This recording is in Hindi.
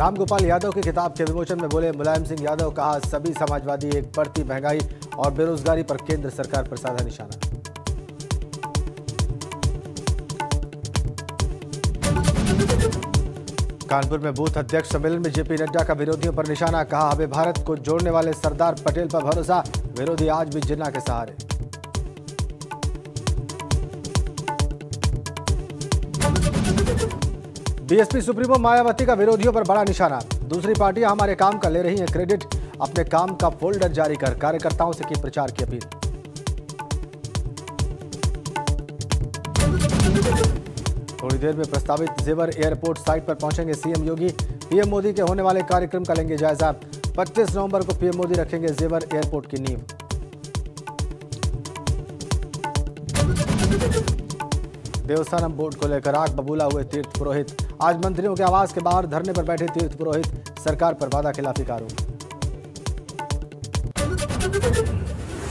रामगोपाल यादव की किताब के विमोचन में बोले, मुलायम सिंह यादव कहा, सभी समाजवादी एक बढ़ती महँगाई और बेरोजगारी पर केंद्र सरकार पर साधा निशाना। कानपुर में बूथ अध्यक्ष सम्मेलन में जेपी नड्डा का विरोधियों पर निशाना, कहा हमें भारत को जोड़ने वाले सरदार पटेल पर भरोसा, विरोधी आज भी जिन्ना के सहारे। बीएसपी सुप्रीमो मायावती का विरोधियों पर बड़ा निशाना। दूसरी पार्टियाँ हमारे काम का ले रही हैं क्रेडिट। अपने काम का फोल्डर जारी कर कार्यकर्ताओं से की प्रचार की अपील। थोड़ी देर में प्रस्तावित जेवर एयरपोर्ट साइट पर पहुँचेंगे सीएम योगी। पीएम मोदी के होने वाले कार्यक्रम का लेंगे जायजा। 25 नवंबर को पीएम मोदी रखेंगे जेवर एयरपोर्ट की नींव। देवस्थानम बोर्ड को लेकर आग बबूला हुए तीर्थ पुरोहित। आज मंत्रियों के आवास के बाहर धरने पर बैठे तीर्थ पुरोहित, सरकार पर वादा खिलाफी का